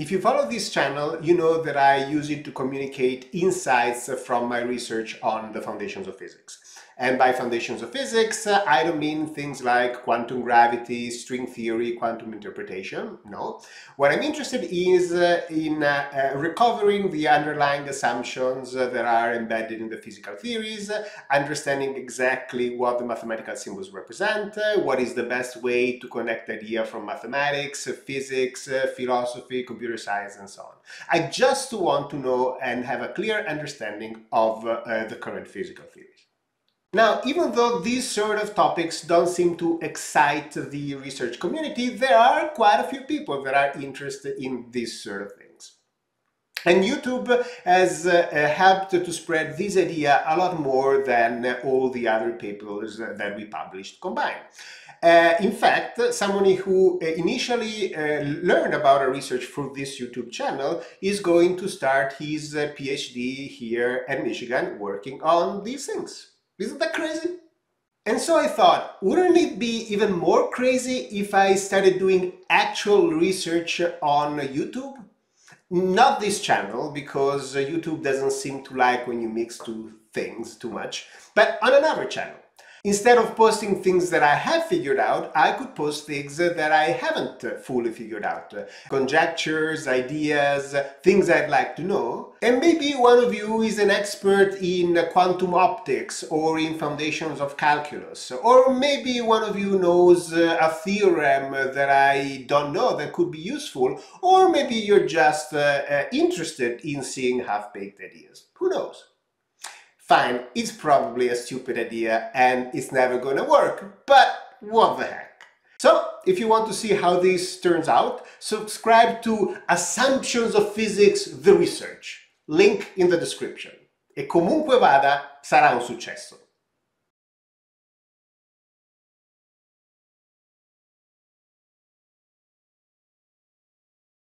If you follow this channel, you know that I use it to communicate insights from my research on the foundations of physics. And by foundations of physics, I don't mean things like quantum gravity, string theory, quantum interpretation, no. What I'm interested is uh, in uh, uh, recovering the underlying assumptions that are embedded in the physical theories, understanding exactly what the mathematical symbols represent, what is the best way to connect idea from mathematics, physics, philosophy, computer science, and so on. I just want to know and have a clear understanding of the current physical theories. Now, even though these sort of topics don't seem to excite the research community, there are quite a few people that are interested in these sort of things. And YouTube has uh, helped to spread this idea a lot more than all the other papers that we published combined. Uh, in fact, someone who initially uh, learned about our research through this YouTube channel is going to start his uh, PhD here at Michigan working on these things. Isn't that crazy? And so I thought, wouldn't it be even more crazy if I started doing actual research on YouTube? Not this channel, because YouTube doesn't seem to like when you mix two things too much, but on another channel. Instead of posting things that I have figured out, I could post things that I haven't fully figured out. Conjectures, ideas, things I'd like to know. And maybe one of you is an expert in quantum optics or in foundations of calculus. Or maybe one of you knows a theorem that I don't know that could be useful. Or maybe you're just uh, uh interested in seeing half-baked ideas. Who knows? Fine, it's probably a stupid idea and it's never gonna work, but what the heck. So, if you want to see how this turns out, subscribe to Assumptions of Physics The Research, link in the description. E comunque vada, sarà un successo.